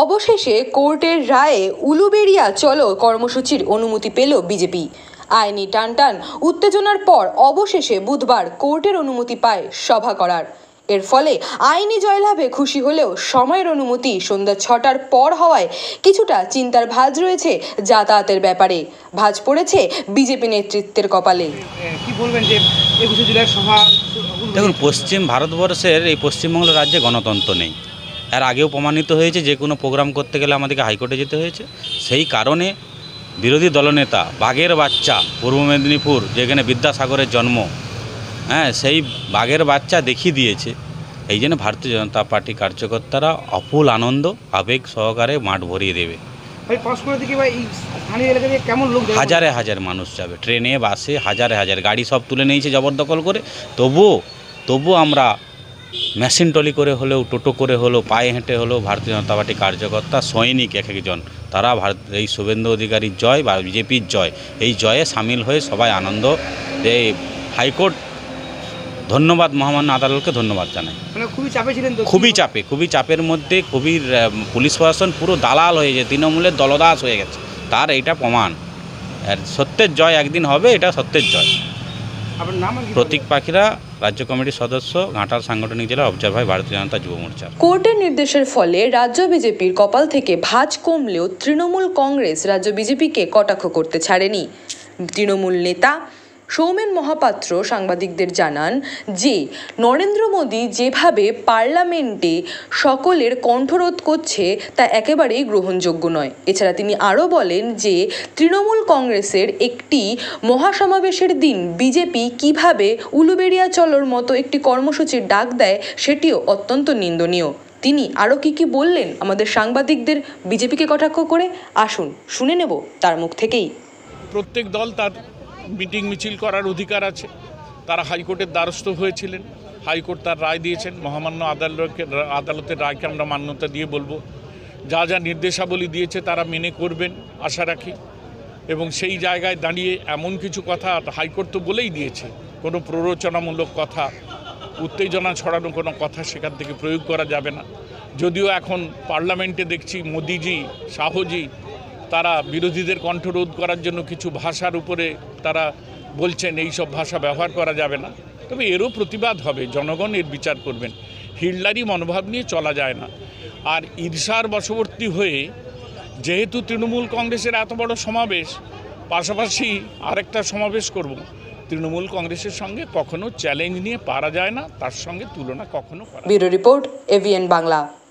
অবশেষে কোর্টের রায়ে উলুবেড়িয়া চলো কর্মসূচির অনুমতি পেল বিজেপি। আইনি টানটান উত্তেজনার পর অবশেষে বুধবার কোর্টের অনুমতি পায় সভা করার। এর ফলে আইনি জয়লাভে খুশি হলেও সময়ের অনুমতি সন্ধ্যা ছটার পর হওয়ায় কিছুটা চিন্তার ভাঁজ রয়েছে যাতায়াতের ব্যাপারে। ভাঁজ পড়েছে বিজেপি নেতৃত্বের কপালে। কি বলবেন যে একুশে জুলাই সভা দেখুন পশ্চিম ভারতবর্ষের এই পশ্চিমবঙ্গ রাজ্যে গণতন্ত্র নেই। এর আগেও প্রমাণিত হয়েছে যে কোনো প্রোগ্রাম করতে গেলে আমাদেরকে হাইকোর্টে যেতে হয়েছে। সেই কারণে বিরোধী দলনেতা বাঘের বাচ্চা পূর্ব মেদিনীপুর যেখানে বিদ্যাসাগরের জন্ম হ্যাঁ সেই বাঘের বাচ্চা দেখিয়ে দিয়েছে। এই জন্য ভারতীয় জনতা পার্টি কার্যকর্তারা অপুল আনন্দ আবেগ সহকারে মাঠ ভরিয়ে দেবে? হাজারে হাজার মানুষ যাবে ট্রেনে বাসে হাজারে হাজার গাড়ি সব তুলে নিয়েছে জবরদখল করে। তবুও তবুও আমরা মেশিন টলি করে হলেও টোটো করে হলেও পায়ে হেঁটে হলেও ভারতীয় জনতা পার্টি কার্যকর্তা সৈনিক এক একজন। তারা ভারত এই শুভেন্দু অধিকারীর জয় বা বিজেপির জয় এই জয়ে সামিল হয়ে সবাই আনন্দ যে হাইকোর্ট ধন্যবাদ মহামান্য আদালতকে ধন্যবাদ জানাই। মানে খুবই চাপে ছিলেন খুবই চাপে খুবই চাপের মধ্যে খুবই পুলিশ প্রশাসন পুরো দালাল হয়ে গেছে তৃণমূলের দলদাস হয়ে গেছে। তার এইটা প্রমাণ। আর সত্যের জয় একদিন হবে এটা সত্যের জয় আপনার নাম আর কি প্রতীক পাখিরা রাজ্য কমিটির সদস্য ঘাটাল সাংগঠনিক জেলা অবজার ভাই ভারতীয় জনতা যুব মোর্চা কোর্টের নির্দেশের ফলে রাজ্য বিজেপির কপাল থেকে ভাঁজ কমলেও তৃণমূল কংগ্রেস রাজ্য বিজেপিকে কটাক্ষ করতে ছাড়েনি। তৃণমূল নেতা সৌমেন মহাপাত্র সাংবাদিকদের জানান যে, নরেন্দ্র মোদী যেভাবে পার্লামেন্টে সকলের কণ্ঠরোধ করছে, তা একেবারেই গ্রহণযোগ্য নয়। এছাড়া তিনি আরও বলেন যে, তৃণমূল কংগ্রেসের একটি মহাসমাবেশের দিন বিজেপি কীভাবে উলুবেড়িয়া চলোর মতো একটি কর্মসূচির ডাক দেয়, সেটিও অত্যন্ত নিন্দনীয়। তিনি আরও কি কি বললেন আমাদের সাংবাদিকদের বিজেপিকে কটাক্ষ করে? আসুন, শুনে নেব তার মুখ থেকেই। প্রত্যেক দল তার মিটিং মিছিল করার অধিকার আছে। তারা হাইকোর্টের দ্বারস্থ হয়েছিলেন। হাইকোর্ট তার রায় দিয়েছেন। মহামান্য আদালতকে আদালতের রায়কে আমরা মান্যতা দিয়ে বলব। যা যা নির্দেশাবলী দিয়েছে তারা মেনে করবেন, আশা রাখি। এবং সেই জায়গায় দাঁড়িয়ে এমন কিছু কথা হাইকোর্ট তো বলেই দিয়েছে। কোনো প্ররোচনামূলক কথা, উত্তেজনা ছড়ানো কোনো কথা সেখান থেকে প্রয়োগ করা যাবে না। যদিও এখন পার্লামেন্টে দেখছি মোদিজি, শাহজি, তারা বিরোধীদের কণ্ঠরোধ করার জন্য কিছু ভাষার উপরে তারা বলছেন, এই সব ভাষা ব্যবহার করা যাবে না। তবে এরও প্রতিবাদ হবে, জনগণ এর বিচার করবেন। হিটলারি মনোভাব নিয়ে চলা যায় না। আর ঈর্ষার বশবর্তী হয়ে, যেহেতু তৃণমূল কংগ্রেসের এত বড় সমাবেশ, পাশাপাশি আরেকটা সমাবেশ করব। তৃণমূল কংগ্রেসের সঙ্গে কখনো চ্যালেঞ্জ নিয়ে পারা যায় না, তার সঙ্গে তুলনা কখনো ব্যুরো রিপোর্ট এভিএন বাংলা।